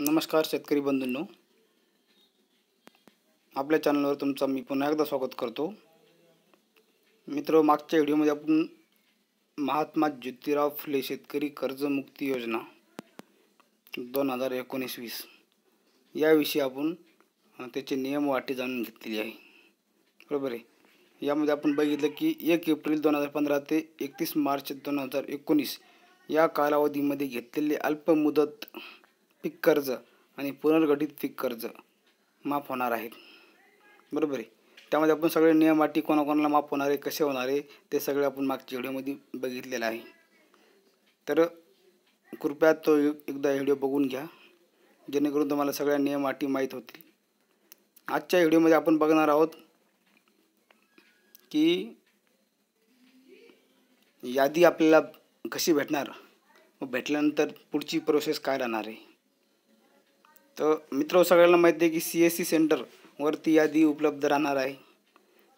नमस्कार शेतकरी बंधूंनो. आपल्या चॅनलवर तुमचं मी पुन्हा एकदा स्वागत करतो. मित्र मागच्या व्हिडिओमध्ये आपण महात्मा ज्योतिराव फुले शेतकरी कर्जमुक्ती योजना दोन हजार एकोणीस वीस याविषयी आपण त्याचे नियम वाटे जाणून घेतलेली आहे. बरोबर आहे? यामध्ये आपण बघितलं की एक एप्रिल दोन हजार पंधरा ते एकतीस मार्च दोन हजार एकोणीस या कालावधीमध्ये घेतलेले अल्पमुदत पीक कर्ज आणि पुनर्गठित पीक कर्ज माफ होणार आहेत बरोबर आहे? त्यामध्ये आपण सगळे नियम अटी कोणाकोणाला माफ होणार आहे कसे होणार आहे ते सगळे आपण मागच्या व्हिडिओमध्ये बघितलेलं आहे. तर कृपया तो एकदा व्हिडिओ बघून घ्या. जेणेकरून तुम्हाला सगळ्या नियम अटी माहीत होतील. आजच्या व्हिडिओमध्ये आपण बघणार आहोत की यादी आपल्याला कशी भेटणार? व भेटल्यानंतर पुढची प्रोसेस काय राहणार आहे? तर मित्र सगळ्यांना माहिती आहे की सी एस सी सेंटरवरती यादी उपलब्ध राहणार आहे.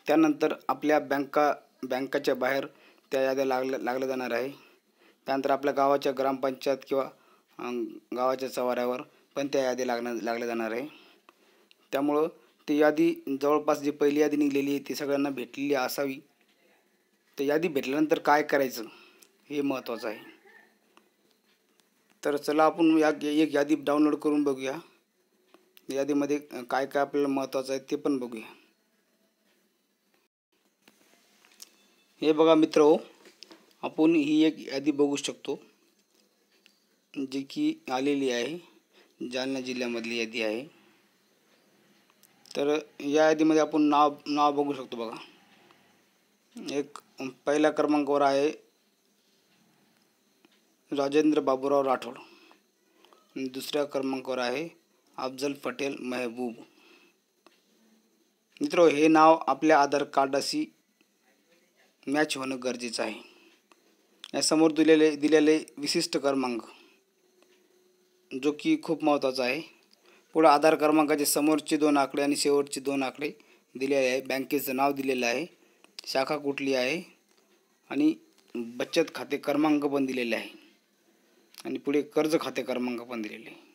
त्यानंतर आपल्या बँका बँकाच्या बाहेर त्या याद्या लागल्या लागल्या जाणार आहे. त्यानंतर आपल्या गावाच्या ग्रामपंचायत किंवा गावाच्या चवाऱ्यावर पण त्या यादी लागणार लागल्या जाणार आहे. त्यामुळं ती यादी जवळपास जी पहिली यादी निघलेली आहे ती सगळ्यांना भेटलेली असावी. तर यादी भेटल्यानंतर काय करायचं हे महत्त्वाचं आहे. तर चला आपण या एक यादी डाउनलोड करून बघूया. यादीमध्ये काय काय आपल्याला महत्त्वाचं आहे ते पण बघूया. हे बघा मित्र आपण ही एक यादी बघू शकतो जी की आलेली आहे जालना जिल्ह्यामधली यादी आहे. तर या यादीमध्ये आपण नाव नाव बघू शकतो बघा. एक पहिल्या क्रमांकावर आहे राजेंद्र बाबूराव राठोड. दुसऱ्या क्रमांकावर आहे अफजल पटेल मेहबूब. मित्र हे नाव आपल्या आधार कार्डाशी मॅच होणं गरजेचं आहे. यासमोर दिलेले दिलेले विशिष्ट क्रमांक जो की खूप महत्त्वाचा आहे. पुढे आधार क्रमांकाचे समोरचे दोन आकडे आणि शेवटचे दोन आकडे दिलेले आहे. बँकेचं नाव दिलेलं आहे. शाखा कुठली आहे? आणि बचत खाते क्रमांक पण दिलेले आहे. आणि पुढे कर्ज खाते क्रमांक पण दिलेले आहे.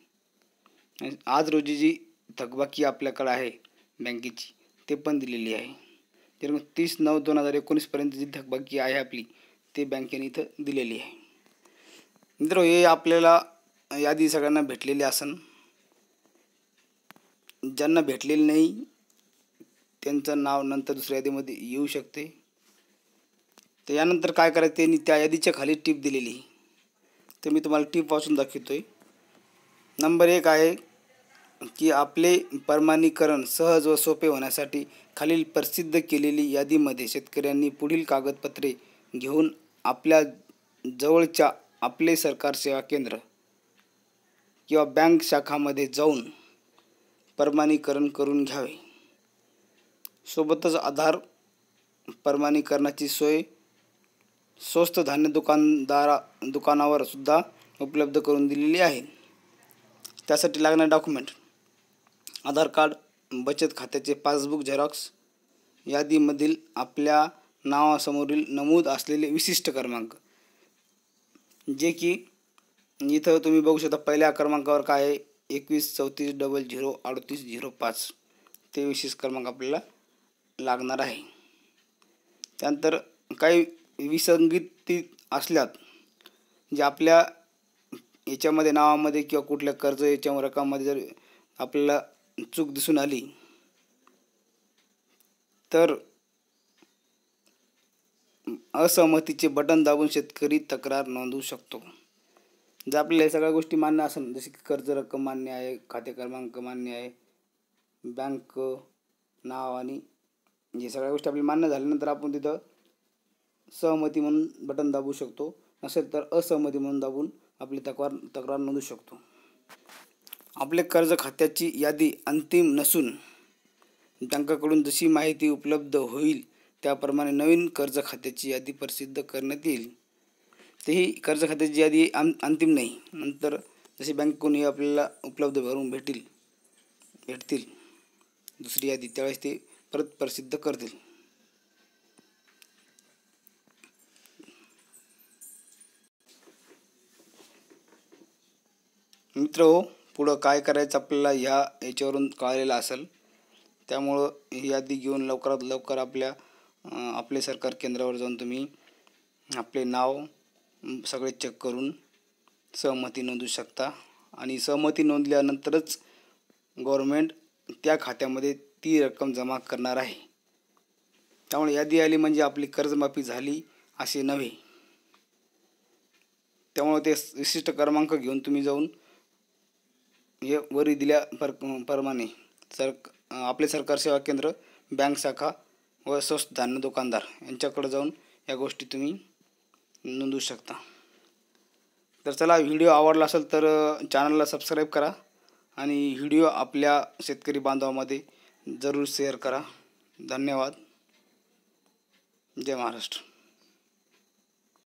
आज रोजी जी थकबाकी आपल्याकडं आहे बँकेची ते पण दिलेली आहे. तर मग तीस नऊ दोन हजार एकोणीसपर्यंत जी थकबाकी आहे आपली ते बँकेने इथं दिलेली आहे. मित्र हे आपल्याला यादी सगळ्यांना भेटलेली असन. ज्यांना भेटलेली नाही त्यांचं नाव नंतर दुसऱ्या यादीमध्ये येऊ शकते. तर यानंतर काय करायचं त्यांनी त्या यादीच्या खाली टीप दिलेली. तर मी तुम्हाला टीप वाचून दाखवतो आहे नंबर एक आहे की आपले प्रमाणीकरण सहज व सोपे होण्यासाठी खालील प्रसिद्ध केलेली यादीमध्ये शेतकऱ्यांनी पुढील कागदपत्रे घेऊन आपल्या जवळच्या आपले सरकार सेवा केंद्र किंवा बँक शाखामध्ये जाऊन प्रमाणीकरण करून घ्यावे. सोबतच आधार प्रमाणीकरणाची सोय स्वस्त धान्य दुकानदारा दुकानावर सुद्धा उपलब्ध करून दिलेली आहे. त्यासाठी लागणारे डॉक्युमेंट आधार कार्ड बचत खात्याचे पासबुक झेरॉक्स यादीमधील आपल्या नावासमोरील नमूद असलेले विशिष्ट क्रमांक जे की इथं तुम्ही बघू शकता पहिल्या क्रमांकावर काय आहे? एकवीस चौतीस डबल झिरो अडतीस झिरो पाच. ते विशेष क्रमांक आपल्याला लागणार आहे. त्यानंतर काही विसंगती असल्यात जे आपल्या याच्यामध्ये नावामध्ये किंवा कुठल्या कर्ज याच्या रकमामध्ये जर आपल्याला चूक दिसून आली. तर असहमतीचे बटन दाबून शेतकरी तक्रार नोंदवू शकतो. जर आपल्याला सगळ्या गोष्टी मान्य असेल जसे की कर्ज रक्कम मान्य आहे खाते क्रमांक मान्य आहे बँक नाव आणि हे सगळ्या गोष्टी आपल्याला मान्य झाल्यानंतर आपण तिथं सहमती म्हणून बटन दाबू शकतो. नसेल तर असहमती म्हणून दाबून आपली तक्रार तक्रार नोंदवू शकतो. आपले कर्ज खात्याची यादी अंतिम नसून बँकाकडून जशी माहिती उपलब्ध होईल त्याप्रमाणे नवीन कर्ज खात्याची यादी प्रसिद्ध करण्यात येईल. तेही कर्ज खात्याची यादी अं अंतिम नाही. नंतर जशी बँकेकडून आपल्याला उपलब्ध भरून भेटील भेटतील. दुसरी यादी त्यावेळेस ते परत प्रसिद्ध करतील. मित्र हो पुढं काय करायचं आपल्याला ह्या याच्यावरून कळलेलं असेल. त्यामुळं ही यादी घेऊन लवकरात लवकर आपल्या आपले सरकार केंद्रावर जाऊन तुम्ही आपले नाव सगळे चेक करून सहमती नोंदवू शकता. आणि सहमती नोंदल्यानंतरच गव्हर्मेंट त्या खात्यामध्ये ती रक्कम जमा करणार आहे. त्यामुळे यादी आली म्हणजे आपली कर्जमाफी झाली असे नव्हे. त्यामुळे ते विशिष्ट क्रमांक घेऊन तुम्ही जाऊन हे वरी दिल्या पर प्रमाणे सर आपले सरकार सेवा केंद्र बँक शाखा व स्वस्त धान्य दुकानदार यांच्याकडे जाऊन या गोष्टी तुम्ही नोंदवू शकता. तर चला व्हिडिओ आवडला असेल तर चॅनलला सबस्क्राईब करा आणि व्हिडिओ आपल्या शेतकरी बांधवामध्ये जरूर शेअर करा. धन्यवाद. जय महाराष्ट्र.